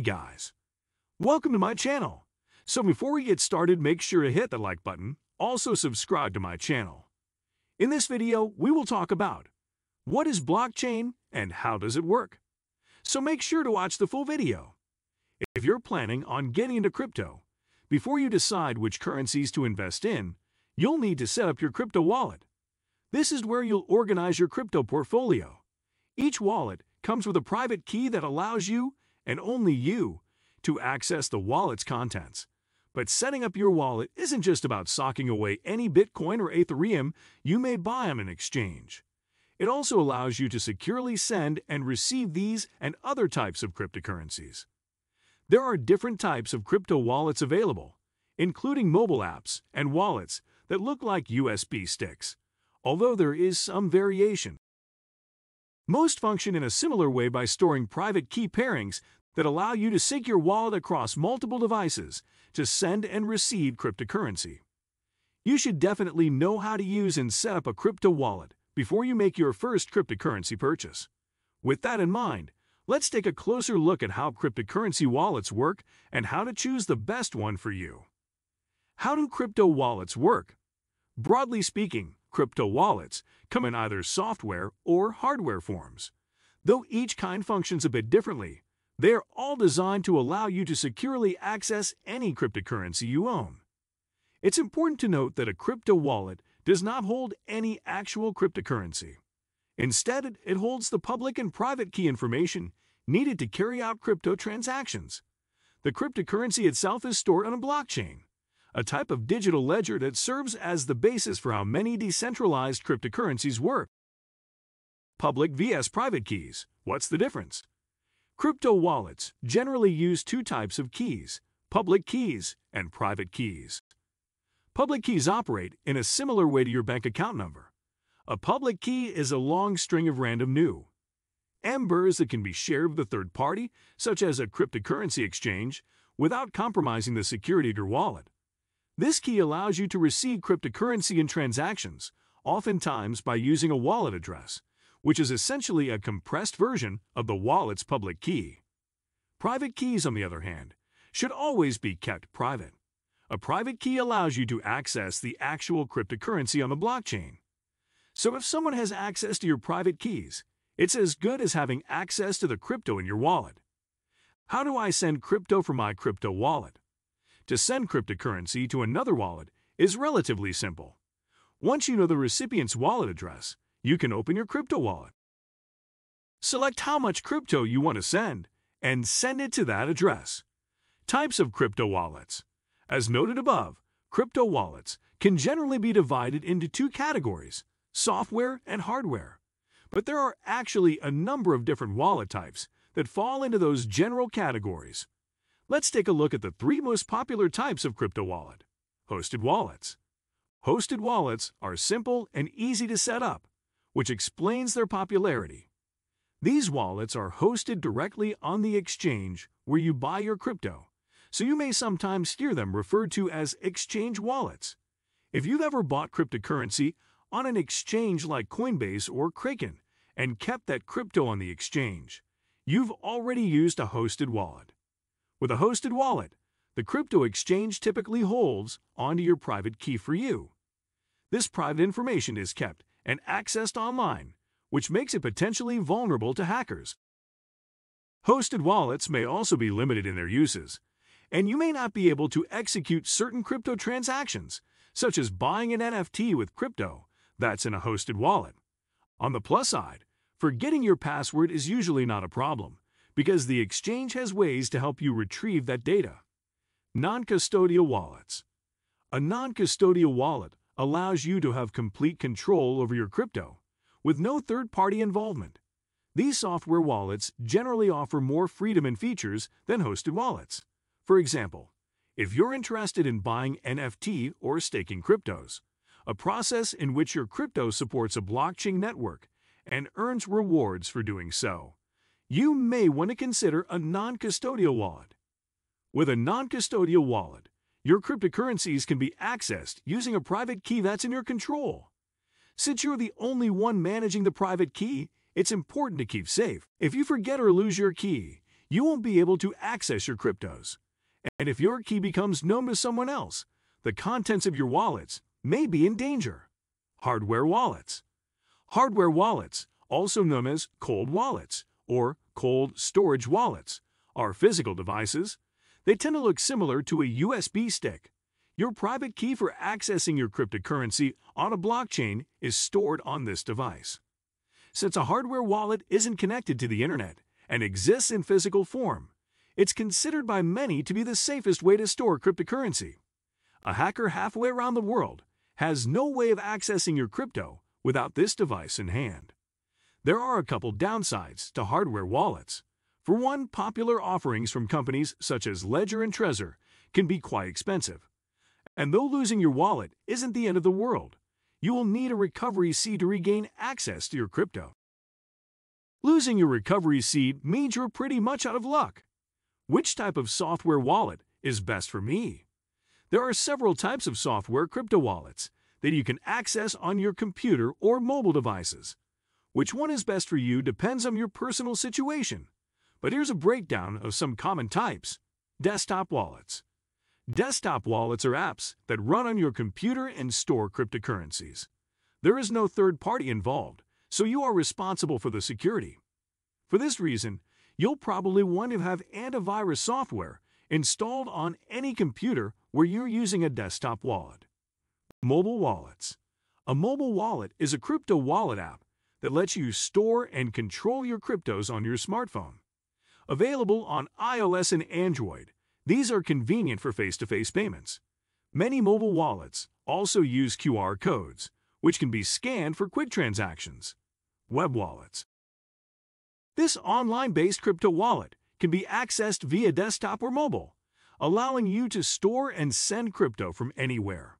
guys! Welcome to my channel. So before we get started, make sure to hit the like button, also subscribe to my channel. In this video, we will talk about what is blockchain and how does it work? So make sure to watch the full video. If you're planning on getting into crypto, before you decide which currencies to invest in, you'll need to set up your crypto wallet. This is where you'll organize your crypto portfolio. Each wallet comes with a private key that allows you, and only you, to access the wallet's contents. But setting up your wallet isn't just about socking away any Bitcoin or Ethereum you may buy on an exchange. It also allows you to securely send and receive these and other types of cryptocurrencies. There are different types of crypto wallets available, including mobile apps and wallets that look like USB sticks, although there is some variation. Most function in a similar way by storing private key pairings that allow you to sync your wallet across multiple devices to send and receive cryptocurrency. You should definitely know how to use and set up a crypto wallet before you make your first cryptocurrency purchase. With that in mind, Let's take a closer look at how cryptocurrency wallets work and how to choose the best one for you. How do crypto wallets work? Broadly speaking, crypto wallets come in either software or hardware forms. Though each kind functions a bit differently, they are all designed to allow you to securely access any cryptocurrency you own. It's important to note that a crypto wallet does not hold any actual cryptocurrency. Instead, it holds the public and private key information needed to carry out crypto transactions. The cryptocurrency itself is stored on a blockchain, a type of digital ledger that serves as the basis for how many decentralized cryptocurrencies work. Public vs private keys. What's the difference? Crypto wallets generally use two types of keys, public keys and private keys. Public keys operate in a similar way to your bank account number. A public key is a long string of random new, Ambers that can be shared with a third party, such as a cryptocurrency exchange, without compromising the security of your wallet. This key allows you to receive cryptocurrency in transactions, oftentimes by using a wallet address, which is essentially a compressed version of the wallet's public key. Private keys, on the other hand, should always be kept private. A private key allows you to access the actual cryptocurrency on the blockchain. So if someone has access to your private keys, it's as good as having access to the crypto in your wallet. How do I send crypto from my crypto wallet? To send cryptocurrency to another wallet is relatively simple. Once you know the recipient's wallet address, you can open your crypto wallet. Select how much crypto you want to send and send it to that address. Types of crypto wallets. As noted above, crypto wallets can generally be divided into two categories, software and hardware. But there are actually a number of different wallet types that fall into those general categories. Let's take a look at the three most popular types of crypto wallet. Hosted wallets. Hosted wallets are simple and easy to set up, which explains their popularity. These wallets are hosted directly on the exchange where you buy your crypto, so you may sometimes hear them referred to as exchange wallets. If you've ever bought cryptocurrency on an exchange like Coinbase or Kraken and kept that crypto on the exchange, you've already used a hosted wallet. With a hosted wallet, the crypto exchange typically holds onto your private key for you. This private information is kept and accessed online, which makes it potentially vulnerable to hackers. Hosted wallets may also be limited in their uses, and you may not be able to execute certain crypto transactions, such as buying an NFT with crypto that's in a hosted wallet. On the plus side, forgetting your password is usually not a problem, because the exchange has ways to help you retrieve that data. Non-custodial wallets. A non-custodial wallet allows you to have complete control over your crypto, with no third-party involvement. These software wallets generally offer more freedom and features than hosted wallets. For example, if you're interested in buying NFT or staking cryptos, a process in which your crypto supports a blockchain network and earns rewards for doing so. You may want to consider a non-custodial wallet. With a non-custodial wallet, your cryptocurrencies can be accessed using a private key that's in your control. Since you're the only one managing the private key, it's important to keep safe. If you forget or lose your key, you won't be able to access your cryptos. And if your key becomes known to someone else, the contents of your wallets may be in danger. Hardware wallets. Hardware wallets, also known as cold wallets or cold storage wallets, are physical devices. They tend to look similar to a USB stick. Your private key for accessing your cryptocurrency on a blockchain is stored on this device. Since a hardware wallet isn't connected to the internet and exists in physical form, it's considered by many to be the safest way to store cryptocurrency. A hacker halfway around the world has no way of accessing your crypto without this device in hand. There are a couple downsides to hardware wallets. For one, popular offerings from companies such as Ledger and Trezor can be quite expensive. And though losing your wallet isn't the end of the world, you will need a recovery seed to regain access to your crypto. Losing your recovery seed means you're pretty much out of luck. Which type of software wallet is best for me? There are several types of software crypto wallets that you can access on your computer or mobile devices. Which one is best for you depends on your personal situation. But here's a breakdown of some common types. Desktop wallets. Desktop wallets are apps that run on your computer and store cryptocurrencies. There is no third party involved, so you are responsible for the security. For this reason, you'll probably want to have antivirus software installed on any computer where you're using a desktop wallet. Mobile wallets. A mobile wallet is a crypto wallet app that lets you store and control your cryptos on your smartphone. Available on iOS and Android, these are convenient for face to face payments. Many mobile wallets also use QR codes, which can be scanned for quick transactions. Web wallets. This online based crypto wallet can be accessed via desktop or mobile, allowing you to store and send crypto from anywhere.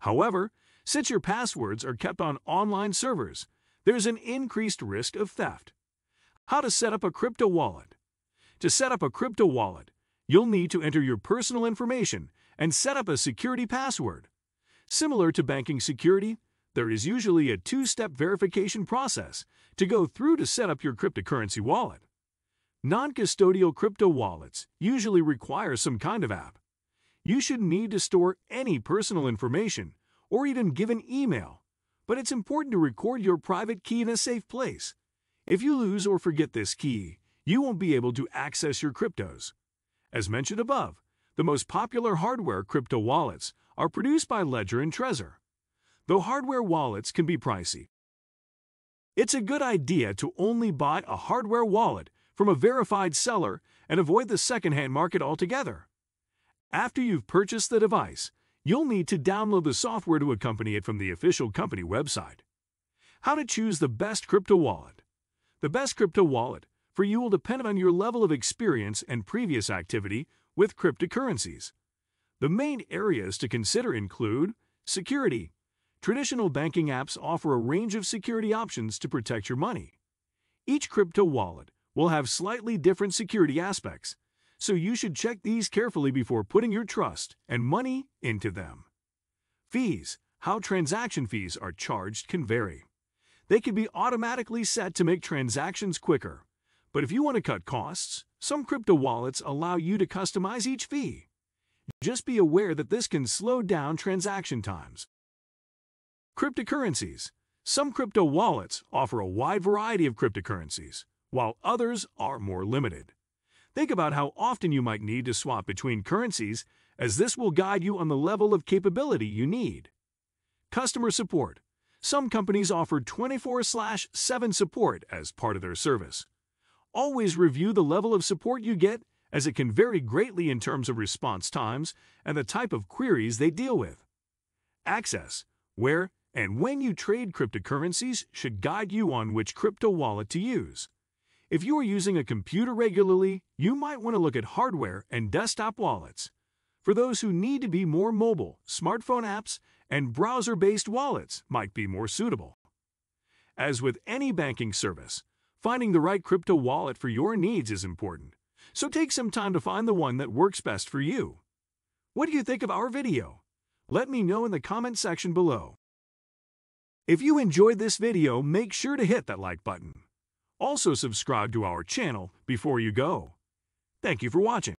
However, since your passwords are kept on online servers, there's an increased risk of theft. How to set up a crypto wallet. To set up a crypto wallet, you'll need to enter your personal information and set up a security password. Similar to banking security, there is usually a two step verification process to go through to set up your cryptocurrency wallet. Non custodial crypto wallets usually require some kind of app. You should need to store any personal information or even give an email but it's important to record your private key in a safe place. If you lose or forget this key, you won't be able to access your cryptos. As mentioned above, the most popular hardware crypto wallets are produced by Ledger and Trezor. Though hardware wallets can be pricey, it's a good idea to only buy a hardware wallet from a verified seller and avoid the secondhand market altogether. After you've purchased the device, You'll need to download the software to accompany it from the official company website. How to choose the best crypto wallet. The best crypto wallet for you will depend on your level of experience and previous activity with cryptocurrencies. The main areas to consider include security. Traditional banking apps offer a range of security options to protect your money. Each crypto wallet will have slightly different security aspects, so you should check these carefully before putting your trust and money into them. Fees How transaction fees are charged can vary. They can be automatically set to make transactions quicker. But if you want to cut costs, some crypto wallets allow you to customize each fee. Just be aware that this can slow down transaction times. Cryptocurrencies Some crypto wallets offer a wide variety of cryptocurrencies, while others are more limited. Think about how often you might need to swap between currencies, as this will guide you on the level of capability you need. Customer support. Some companies offer 24 7 support as part of their service. Always review the level of support you get, as it can vary greatly in terms of response times and the type of queries they deal with. Access, where and when you trade cryptocurrencies, should guide you on which crypto wallet to use. If you are using a computer regularly, you might want to look at hardware and desktop wallets. For those who need to be more mobile, smartphone apps and browser based wallets might be more suitable. As with any banking service, finding the right crypto wallet for your needs is important, so take some time to find the one that works best for you. What do you think of our video? Let me know in the comment section below. If you enjoyed this video, make sure to hit that like button. Also subscribe to our channel before you go. Thank you for watching.